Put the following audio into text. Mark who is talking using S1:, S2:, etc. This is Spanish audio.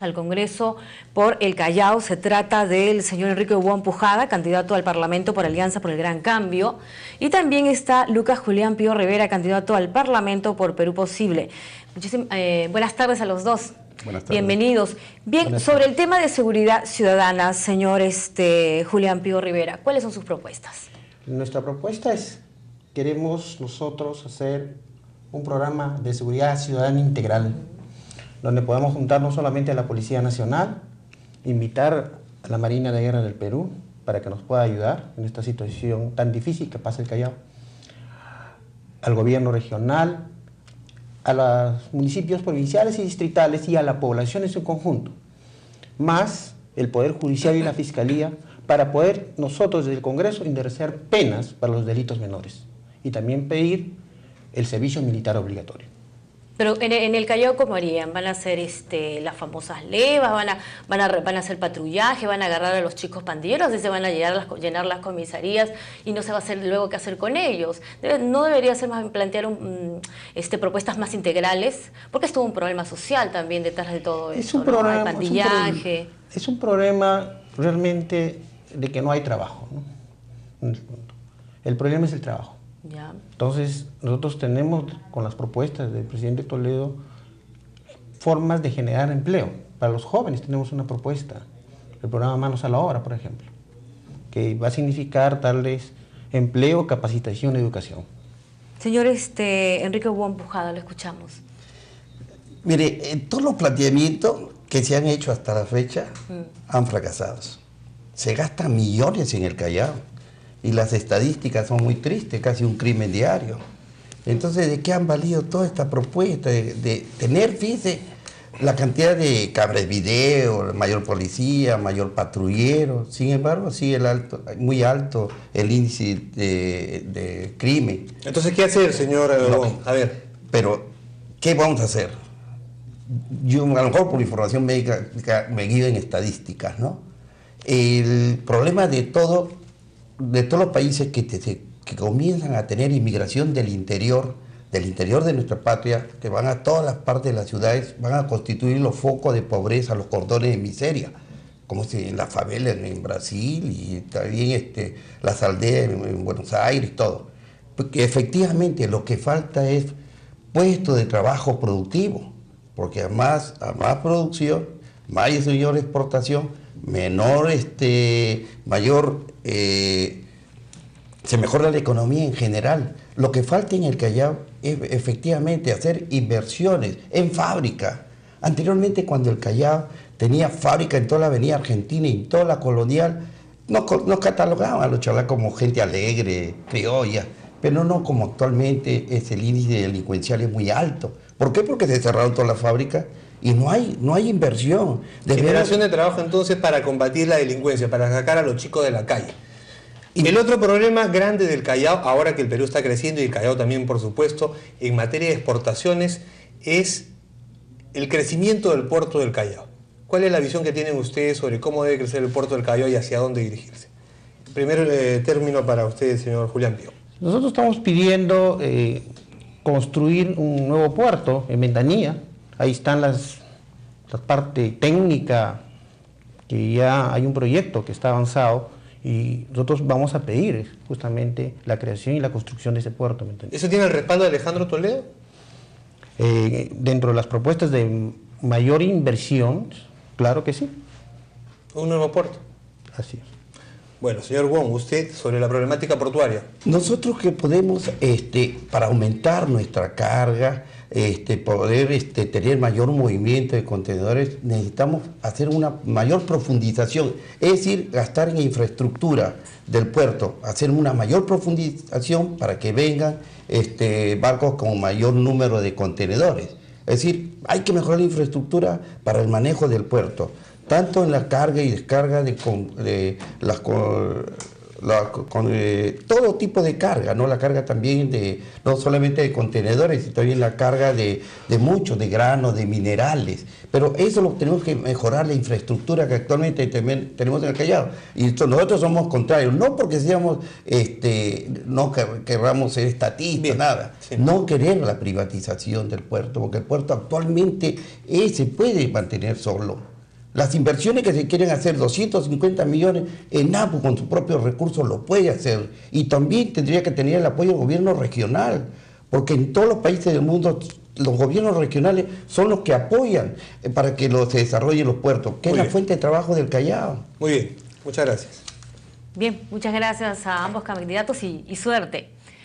S1: al Congreso por el Callao. Se trata del señor Enrique Hugo Pujada, candidato al Parlamento por Alianza por el Gran Cambio. Y también está Lucas Julián Pío Rivera, candidato al Parlamento por Perú Posible. Eh, buenas tardes a los dos. Buenas tardes. Bienvenidos. Bien, sobre el tema de seguridad ciudadana, señor este, Julián Pío Rivera, ¿cuáles son sus propuestas?
S2: Nuestra propuesta es, queremos nosotros hacer un programa de seguridad ciudadana integral donde podemos juntar no solamente a la Policía Nacional, invitar a la Marina de Guerra del Perú para que nos pueda ayudar en esta situación tan difícil que pasa el Callao, al gobierno regional, a los municipios provinciales y distritales y a la población en su conjunto, más el Poder Judicial y la Fiscalía para poder nosotros desde el Congreso enderezar penas para los delitos menores y también pedir el servicio militar obligatorio.
S1: Pero en, el Callao, ¿cómo harían? ¿Van a hacer este, las famosas levas? ¿Van a, van, a, ¿Van a hacer patrullaje? ¿Van a agarrar a los chicos pandilleros? ¿Y se van a llenar las, llenar las comisarías y no se va a hacer luego qué hacer con ellos? ¿No debería ser más plantear un, este, propuestas más integrales? Porque estuvo un problema social también detrás de todo es. Un problema, pandillaje.
S2: Es un, problema, realmente de que no hay trabajo. El problema es el trabajo. Entonces, nosotros tenemos con las propuestas del presidente Toledo formas de generar empleo. Para los jóvenes tenemos una propuesta, el programa Manos a la Obra, por ejemplo, que va a significar darles empleo, capacitación, educación.
S1: Señor este, Enrique Hugo lo escuchamos.
S3: Mire, todos los planteamientos que se han hecho hasta la fecha mm. han fracasado. Se gastan millones en el Callao y las estadísticas son muy tristes, casi un crimen diario. Entonces, ¿de qué han valido toda esta propuesta de, tener, fíjese, la cantidad de cabres video, mayor policía, mayor patrullero? Sin embargo, sigue el alto, muy alto el índice de, crimen.
S4: Entonces, ¿qué hacer, señor?
S3: a ver. Pero, ¿qué vamos a hacer? Yo, a lo mejor por información médica, me guío en estadísticas, ¿no? El problema de todo de todos los países que, que comienzan a tener inmigración del interior, del interior de nuestra patria, que van a todas las partes de las ciudades, van a constituir los focos de pobreza, los cordones de miseria, como si en las favelas en Brasil y también este, las aldeas en, Buenos Aires todo. Porque efectivamente lo que falta es puestos de trabajo productivo, porque además a más producción, mayor exportación, menor, este, mayor, eh, se mejora la economía en general. Lo que falta en el Callao es efectivamente hacer inversiones en fábrica. Anteriormente cuando el Callao tenía fábrica en toda la avenida Argentina y en toda la colonial, nos, catalogaban a los chavales como gente alegre, criolla, pero no como actualmente es el índice delincuencial es muy alto. ¿Por qué? Porque se cerraron todas las fábricas y no hay, no hay inversión.
S4: De Generación de trabajo entonces para combatir la delincuencia, para sacar a los chicos de la calle. Y el otro problema grande del Callao, ahora que el Perú está creciendo y el Callao también, por supuesto, en materia de exportaciones, es el crecimiento del puerto del Callao. ¿Cuál es la visión que tienen ustedes sobre cómo debe crecer el puerto del Callao y hacia dónde dirigirse? Primer eh, término para ustedes, señor Julián Pío.
S2: Nosotros estamos pidiendo eh, construir un nuevo puerto en Ventanilla, Ahí están las, la parte técnica, que ya hay un proyecto que está avanzado y nosotros vamos a pedir justamente la creación y la construcción de ese puerto.
S4: ¿Eso tiene el respaldo de Alejandro Toledo?
S2: Eh, dentro de las propuestas de mayor inversión, claro que sí.
S4: Un nuevo puerto.
S2: Así es.
S4: Bueno, señor Wong, usted sobre la problemática portuaria.
S3: Nosotros que podemos, este, para aumentar nuestra carga, este, poder este, tener mayor movimiento de contenedores, necesitamos hacer una mayor profundización, es decir, gastar en infraestructura del puerto, hacer una mayor profundización para que vengan este, barcos con mayor número de contenedores. Es decir, hay que mejorar la infraestructura para el manejo del puerto, tanto en la carga y descarga de, las con eh, todo tipo de carga, ¿no? La carga también de, no solamente de contenedores, sino también la carga de, de muchos, de granos, de minerales. Pero eso lo tenemos que mejorar, la infraestructura que actualmente tenemos en el Callao. Y nosotros somos contrarios, no porque seamos, este, no querramos ser estatistas, nada, no querer la privatización del puerto, porque el puerto actualmente eh, se puede mantener solo. Las inversiones que se quieren hacer, 250 millones, en APU con sus propios recursos lo puede hacer. Y también tendría que tener el apoyo del gobierno regional, porque en todos los países del mundo los gobiernos regionales son los que apoyan eh, para que se desarrollen los puertos, que es la fuente de trabajo del Callao.
S4: Muy bien, muchas gracias.
S1: Bien, muchas gracias a ambos candidatos y suerte.